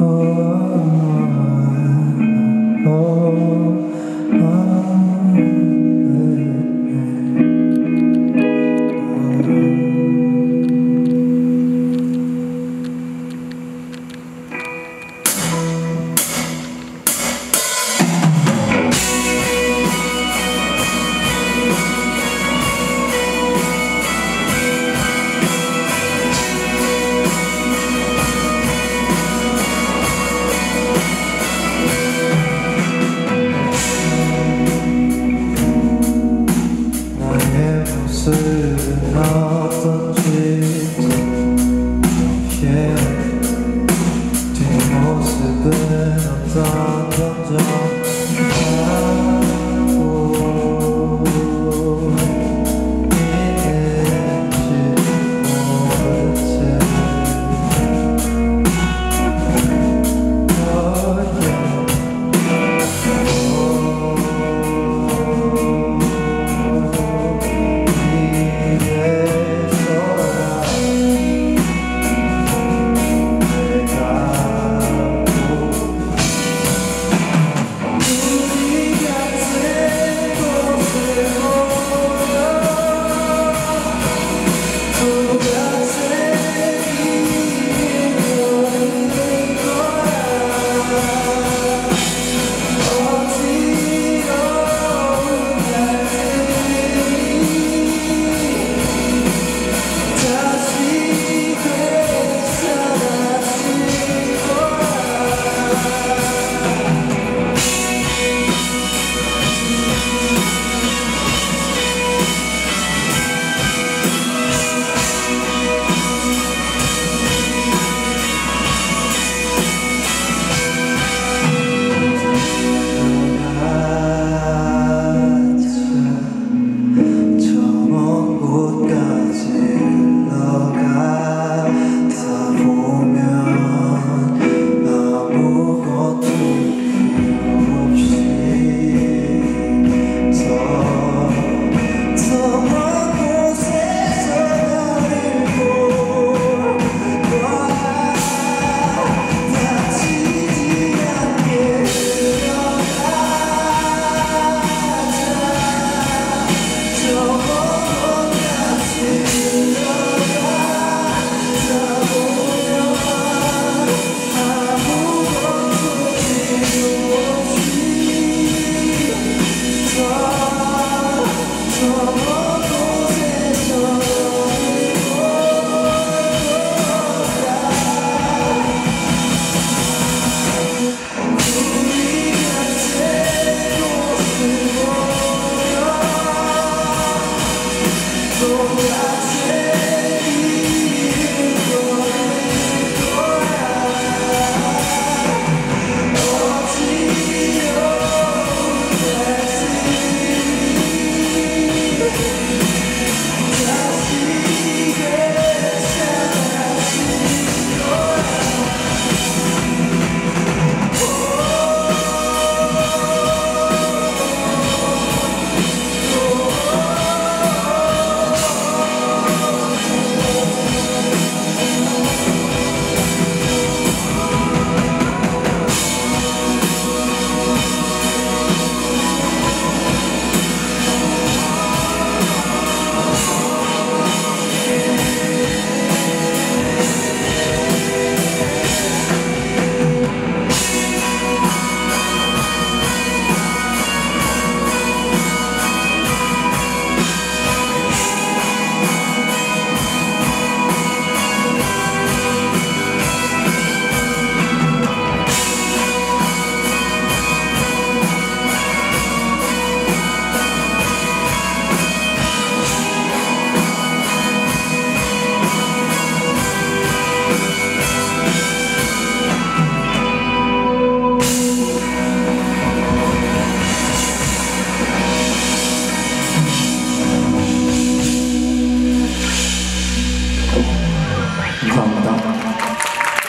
Oh. been a thought,